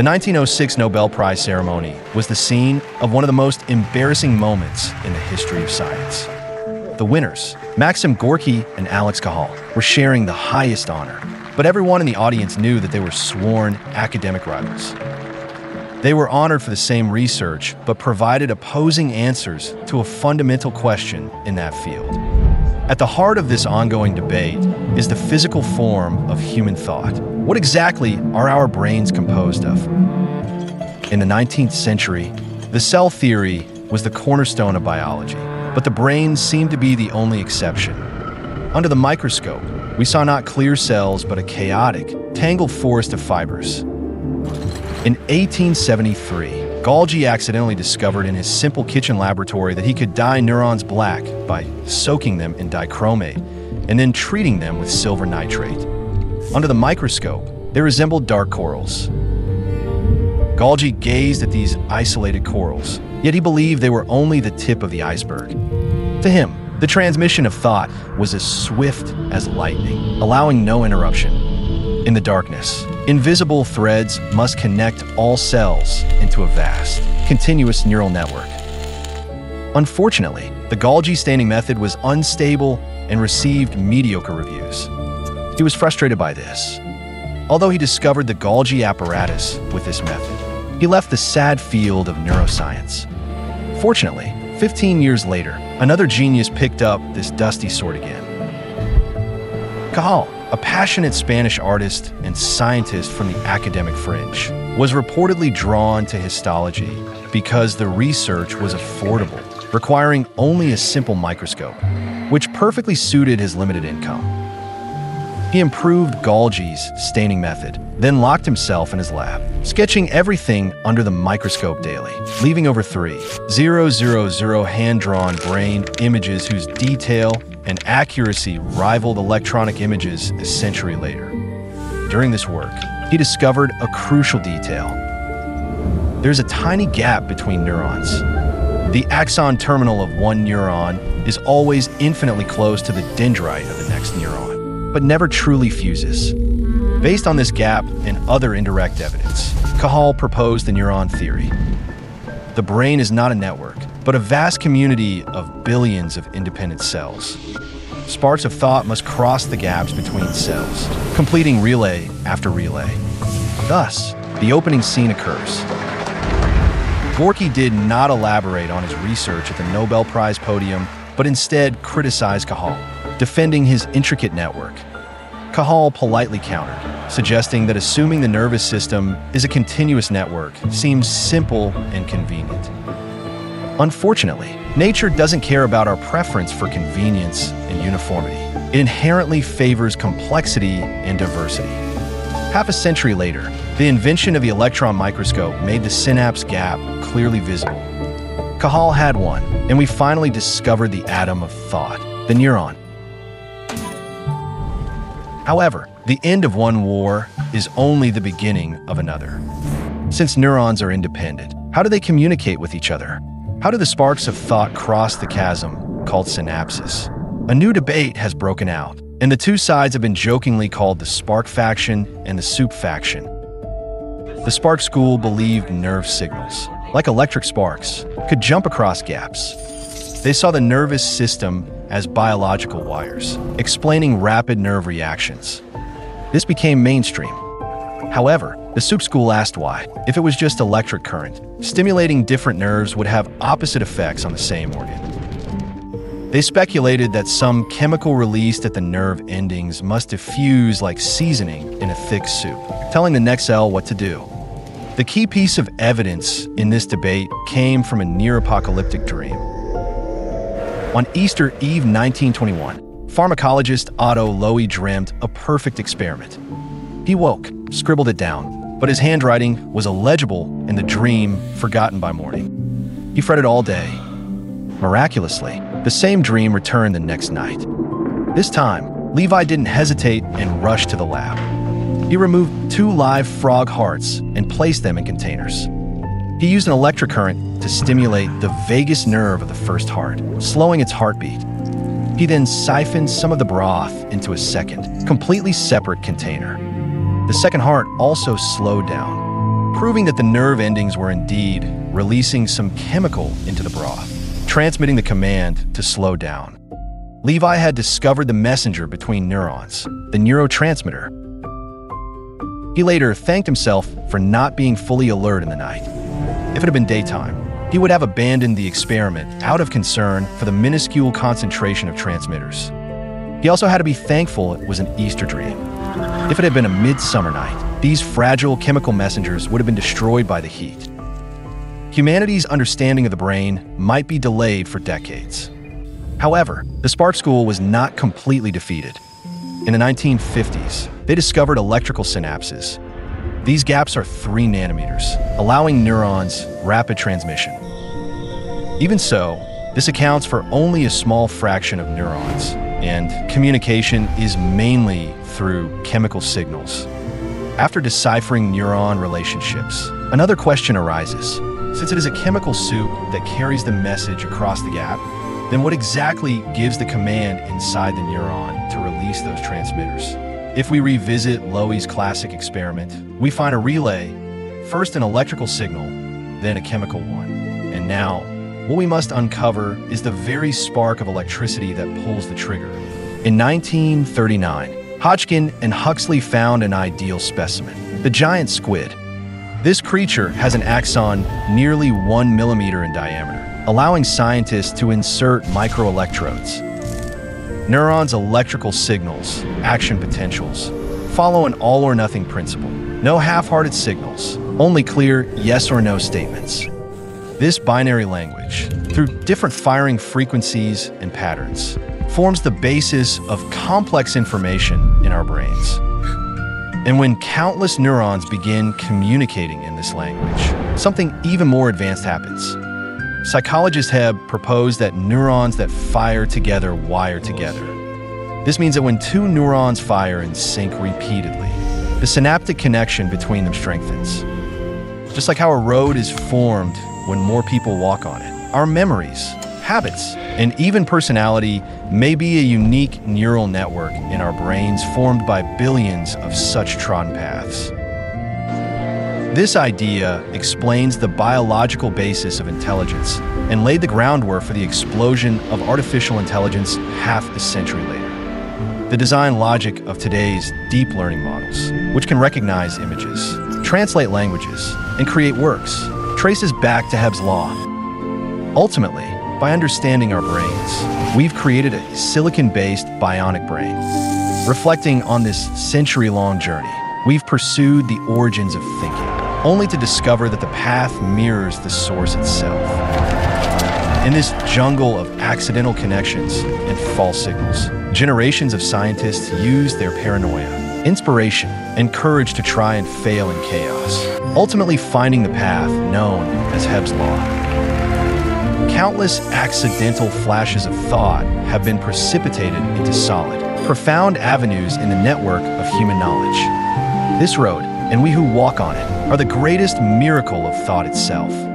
The 1906 Nobel Prize ceremony was the scene of one of the most embarrassing moments in the history of science. The winners, Maxim Golgi and Alex Cajal, were sharing the highest honor, but everyone in the audience knew that they were sworn academic rivals. They were honored for the same research, but provided opposing answers to a fundamental question in that field. At the heart of this ongoing debate is the physical form of human thought. What exactly are our brains composed of? In the 19th century, the cell theory was the cornerstone of biology, but the brain seemed to be the only exception. Under the microscope, we saw not clear cells, but a chaotic, tangled forest of fibers. In 1873, Golgi accidentally discovered in his simple kitchen laboratory that he could dye neurons black by soaking them in dichromate and then treating them with silver nitrate. Under the microscope, they resembled dark corals. Golgi gazed at these isolated corals, yet he believed they were only the tip of the iceberg. To him, the transmission of thought was as swift as lightning, allowing no interruption. In the darkness, invisible threads must connect all cells into a vast, continuous neural network. Unfortunately, the Golgi staining method was unstable and received mediocre reviews. He was frustrated by this. Although he discovered the Golgi apparatus with this method, he left the sad field of neuroscience. Fortunately, 15 years later, another genius picked up this dusty sword again. Cajal, a passionate Spanish artist and scientist from the academic fringe, was reportedly drawn to histology because the research was affordable, requiring only a simple microscope, which perfectly suited his limited income. He improved Golgi's staining method, then locked himself in his lab, sketching everything under the microscope daily, leaving over three, zero, zero, zero hand-drawn brain images whose detail and accuracy rivaled electronic images a century later. During this work, he discovered a crucial detail. There's a tiny gap between neurons. The axon terminal of one neuron is always infinitely close to the dendrite of the next neuron, but never truly fuses. Based on this gap and other indirect evidence, Cajal proposed the neuron theory. The brain is not a network, but a vast community of billions of independent cells. Sparks of thought must cross the gaps between cells, completing relay after relay. Thus, the opening scene occurs. Golgi did not elaborate on his research at the Nobel Prize podium, but instead criticized Cajal, defending his intricate network. Cajal politely countered, suggesting that assuming the nervous system is a continuous network seems simple and convenient. Unfortunately, nature doesn't care about our preference for convenience and uniformity. It inherently favors complexity and diversity. Half a century later, the invention of the electron microscope made the synapse gap clearly visible. Cajal had won, and we finally discovered the atom of thought, the neuron. However, the end of one war is only the beginning of another. Since neurons are independent, how do they communicate with each other? How do the sparks of thought cross the chasm called synapses? A new debate has broken out, and the two sides have been jokingly called the Spark faction and the Soup faction. The Spark school believed nerve signals, like electric sparks, could jump across gaps. They saw the nervous system as biological wires, explaining rapid nerve reactions. This became mainstream. However, the Soup School asked why, if it was just electric current, stimulating different nerves would have opposite effects on the same organ. They speculated that some chemical released at the nerve endings must diffuse like seasoning in a thick soup, telling the next cell what to do. The key piece of evidence in this debate came from a near apocalyptic dream. On Easter Eve 1921, pharmacologist Otto Loewi dreamt a perfect experiment. He woke, scribbled it down, but his handwriting was illegible in the dream forgotten by morning. He fretted all day. Miraculously, the same dream returned the next night. This time, Loewi didn't hesitate and rushed to the lab. He removed two live frog hearts and placed them in containers. He used an electric current to stimulate the vagus nerve of the first heart, slowing its heartbeat. He then siphoned some of the broth into a second, completely separate container. The second heart also slowed down, proving that the nerve endings were indeed releasing some chemical into the broth, transmitting the command to slow down. Loewi had discovered the messenger between neurons, the neurotransmitter. He later thanked himself for not being fully alert in the night. If it had been daytime, he would have abandoned the experiment out of concern for the minuscule concentration of transmitters. He also had to be thankful it was an Easter dream. If it had been a midsummer night, these fragile chemical messengers would have been destroyed by the heat. Humanity's understanding of the brain might be delayed for decades. However, the Spark School was not completely defeated. In the 1950s, they discovered electrical synapses. These gaps are 3 nanometers, allowing neurons rapid transmission. Even so, this accounts for only a small fraction of neurons, and communication is mainly through chemical signals. After deciphering neuron relationships, another question arises. Since it is a chemical soup that carries the message across the gap, then what exactly gives the command inside the neuron to release those transmitters? If we revisit Loewi's classic experiment, we find a relay, first an electrical signal, then a chemical one. And now, what we must uncover is the very spark of electricity that pulls the trigger. In 1939, Hodgkin and Huxley found an ideal specimen, the giant squid. This creature has an axon nearly one millimeter in diameter allowing scientists to insert microelectrodes. Neurons' electrical signals, action potentials, follow an all-or-nothing principle. No half-hearted signals, only clear yes or no statements. This binary language, through different firing frequencies and patterns, forms the basis of complex information in our brains. And when countless neurons begin communicating in this language, something even more advanced happens. Psychologists have proposed that neurons that fire together wire together. This means that when two neurons fire in sync repeatedly, the synaptic connection between them strengthens. Just like how a road is formed when more people walk on it, our memories, habits, and even personality may be a unique neural network in our brains formed by billions of such trodden paths. This idea explains the biological basis of intelligence and laid the groundwork for the explosion of artificial intelligence half a century later. The design logic of today's deep learning models, which can recognize images, translate languages, and create works, traces back to Hebb's law. Ultimately, by understanding our brains, we've created a silicon-based bionic brain. Reflecting on this century-long journey, we've pursued the origins of thinking, only to discover that the path mirrors the source itself. In this jungle of accidental connections and false signals, generations of scientists use their paranoia, inspiration, and courage to try and fail in chaos, ultimately finding the path known as Hebb's Law. Countless accidental flashes of thought have been precipitated into solid, profound avenues in the network of human knowledge. This road, and we who walk on it, are the greatest miracle of thought itself.